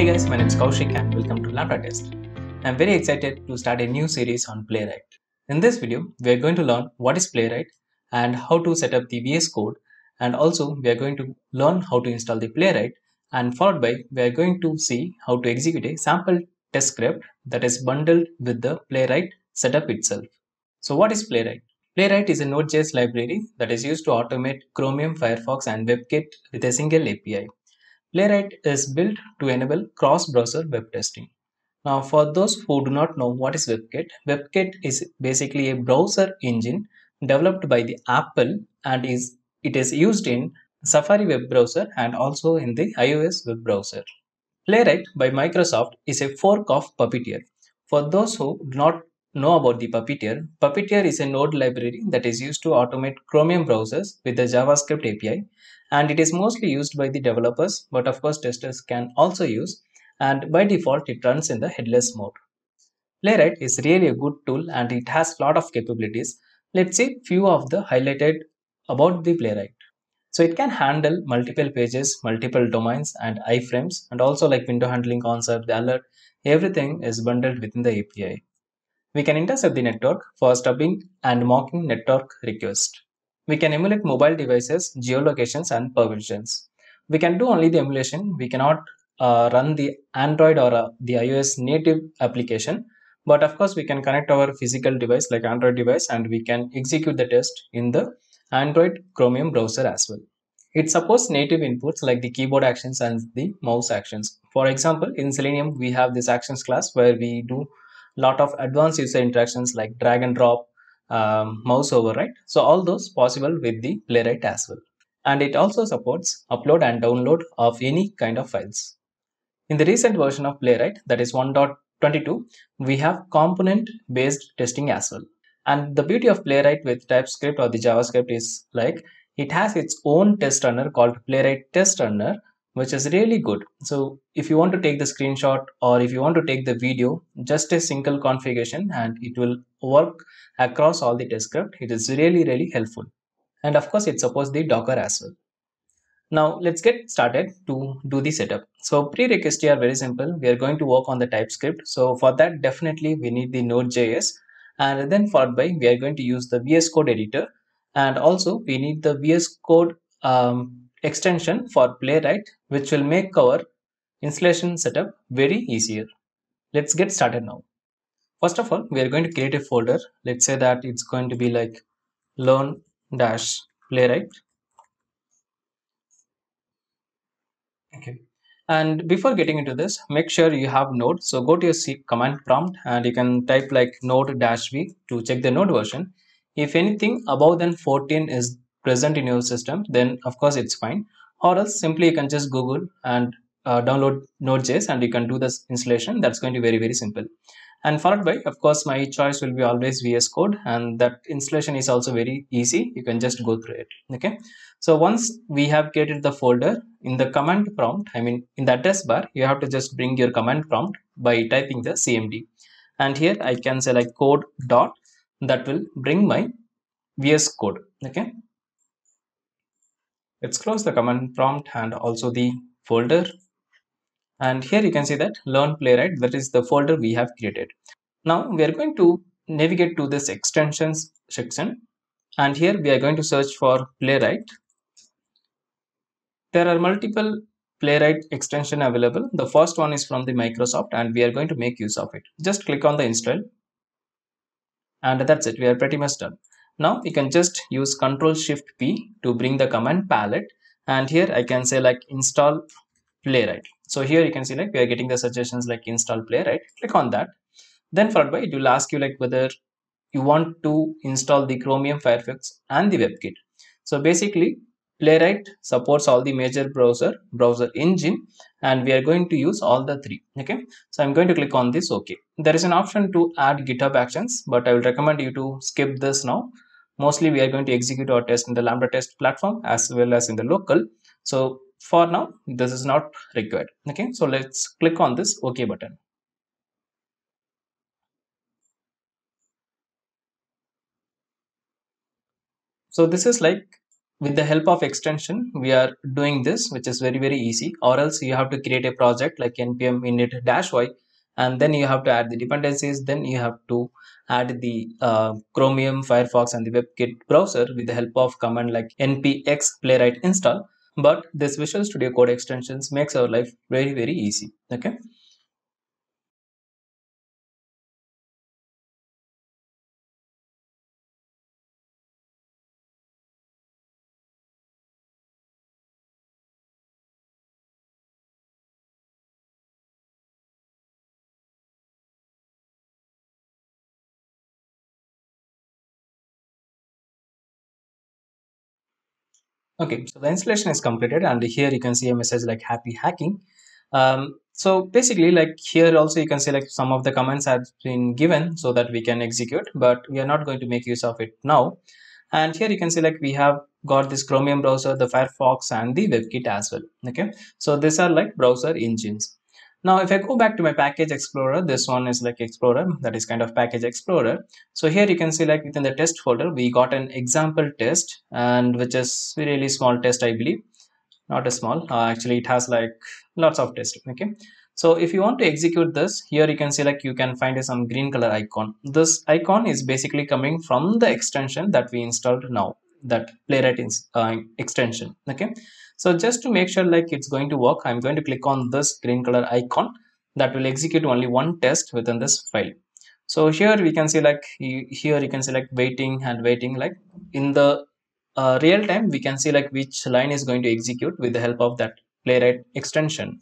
Hey guys, my name is Koushik and welcome to LambdaTest. I'm very excited to start a new series on Playwright. In this video, we are going to learn what is Playwright and how to set up the VS Code and also we are going to learn how to install the Playwright and followed by we are going to see how to execute a sample test script that is bundled with the Playwright setup itself. So what is Playwright? Playwright is a Node.js library that is used to automate Chromium, Firefox and WebKit with a single API. Playwright is built to enable cross-browser web testing. Now, for those who do not know what is WebKit, WebKit is basically a browser engine developed by the Apple and is it is used in Safari web browser and also in the iOS web browser. Playwright by Microsoft is a fork of Puppeteer. For those who do not know about the Puppeteer, Puppeteer is a node library that is used to automate Chromium browsers with the JavaScript API and it is mostly used by the developers but of course testers can also use and by default it runs in the headless mode. Playwright is really a good tool and it has a lot of capabilities. Let's see few of the highlighted about the Playwright. So it can handle multiple pages, multiple domains and iframes and also like window handling concept, the alert, everything is bundled within the API. We can intercept the network for stubbing and mocking network request. We can emulate mobile devices, geolocations and permissions. We can do only the emulation. We cannot uh, run the Android or uh, the iOS native application. But of course, we can connect our physical device like Android device and we can execute the test in the Android Chromium browser as well. It supports native inputs like the keyboard actions and the mouse actions. For example, in Selenium, we have this actions class where we do lot of advanced user interactions like drag and drop, um, mouse override. So all those possible with the Playwright as well. And it also supports upload and download of any kind of files. In the recent version of Playwright, that is 1.22, we have component based testing as well. And the beauty of Playwright with TypeScript or the JavaScript is like it has its own test runner called Playwright Test Runner, which is really good. So if you want to take the screenshot or if you want to take the video, just a single configuration and it will work across all the test script. It is really, really helpful. And of course, it supports the Docker as well. Now let's get started to do the setup. So prerequisites are very simple. We are going to work on the TypeScript. So for that, definitely we need the Node.js and then followed by we are going to use the VS Code editor and also we need the VS Code um, extension for Playwright which will make our installation setup very easier. Let's get started now. First of all, we are going to create a folder. Let's say that it's going to be like learn dash playwright. Okay. And before getting into this, make sure you have node. So go to your C command prompt and you can type like node dash v to check the node version. If anything above than 14 is present in your system, then of course it's fine. Or else simply you can just Google and uh, download Node.js and you can do this installation. That's going to be very, very simple. And followed by of course my choice will be always vs code and that installation is also very easy. You can just go through it. Okay? So once we have created the folder in the command prompt i mean in the address bar you have to just bring your command prompt by typing the cmd and here i can select code dot that will bring my vs code. Okay let's close the command prompt and also the folder. And here you can see that learn playwright that is the folder we have created. Now we are going to navigate to this extensions section. And here we are going to search for playwright. There are multiple playwright extension available. The first one is from the microsoft and we are going to make use of it. Just click on the install. And that's it. We are pretty much done now we can just use control shift p to bring the command palette. And here i can say like install playwright. So here you can see like we are getting the suggestions like install playwright. Click on that. Then followed by it will ask you like whether you want to install the chromium firefox and the webkit. So basically playwright supports all the major browser browser engine and we are going to use all the three okay? So i'm going to click on this okay. There is an option to add github actions but i will recommend you to skip this now mostly we are going to execute our test in the lambda test platform as well as in the local. So for now this is not required. Okay so let's click on this ok button. So this is like with the help of extension we are doing this which is very very easy. Or else you have to create a project like npm init dash y and then you have to add the dependencies. Then you have to add the uh, chromium firefox and the webkit browser with the help of command like npx playwright install. But this visual studio code extensions makes our life very very easy. Okay Okay, so the installation is completed and here you can see a message like happy hacking. Um, so basically like here also you can see like some of the commands have been given so that we can execute, but we are not going to make use of it now. And here you can see like we have got this Chromium browser, the Firefox and the WebKit as well. Okay, so these are like browser engines. Now, if I go back to my package explorer, this one is like explorer, that is kind of package explorer. So here you can see like within the test folder, we got an example test and which is really small test, I believe. Not a small, uh, actually it has like lots of tests, okay. So if you want to execute this, here you can see like you can find some green color icon. This icon is basically coming from the extension that we installed now, that playwright uh, extension, okay. So just to make sure like it's going to work, I'm going to click on this green color icon that will execute only one test within this file. So here we can see like here you can select waiting and waiting like in the uh, real time we can see like which line is going to execute with the help of that playwright extension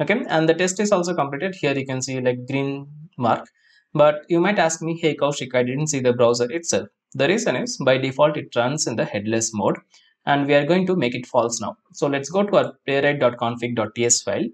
okay and the test is also completed here you can see like green mark but you might ask me hey Koushik I didn't see the browser itself the reason is by default it runs in the headless mode and we are going to make it false now. So let's go to our playwright.config.ts file.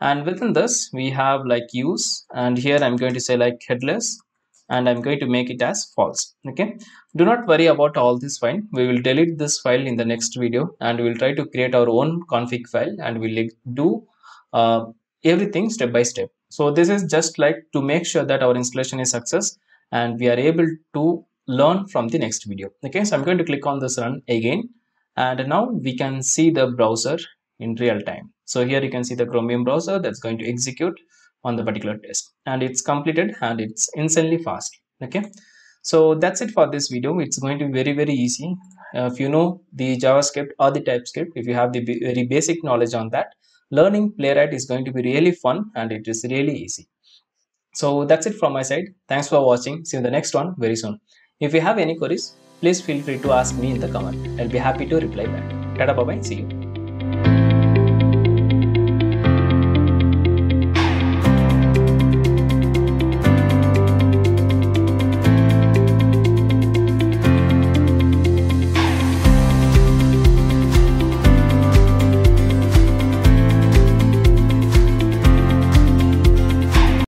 And within this we have like use and here I'm going to say like headless and I'm going to make it as false okay? Do not worry about all this file. We will delete this file in the next video and we'll try to create our own config file and we'll do uh, everything step by step. So this is just like to make sure that our installation is success and we are able to learn from the next video. Okay so i'm going to click on this run again. And now we can see the browser in real time. So here you can see the chromium browser that's going to execute on the particular test. And it's completed and it's insanely fast. Okay so that's it for this video. It's going to be very very easy. Uh, if you know the javascript or the typescript if you have the very basic knowledge on that learning playwright is going to be really fun and it is really easy. So that's it from my side. Thanks for watching. See you in the next one very soon if you have any queries please feel free to ask me in the comment. I'll be happy to reply back. Tada bye bye. See you.